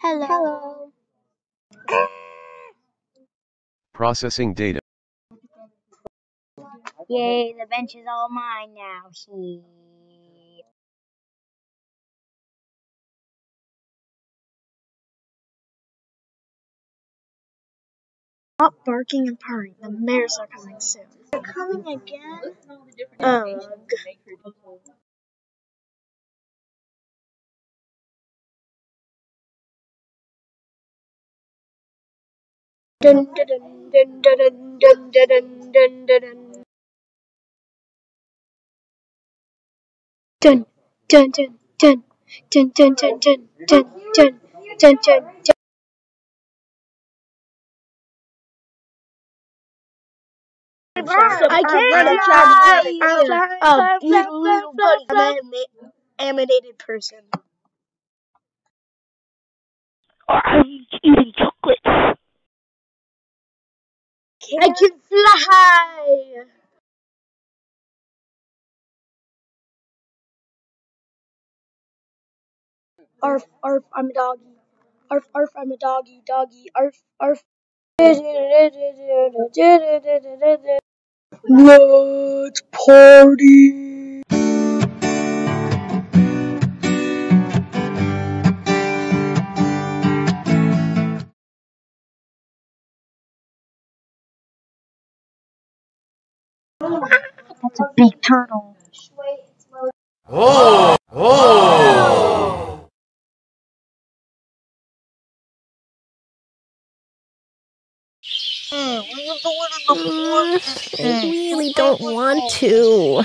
Hello. Hello. Processing data. Yay, the bench is all mine now. She. Stop barking and purring. The mares are coming soon. They're coming again? Ugh. Dun dun dun dun dun dun dun dun dun dun dun. Dun dun dun dun dun dun dun dun dun dun dun. I can't. Oh, little, animated person. Or are you eating chocolates? I can fly. Arf, arf, I'm a doggy. Arf, arf, I'm a doggy, doggy. Arf, arf. Let's party. That's a big turtle. Oh. Hmm. I really don't want to.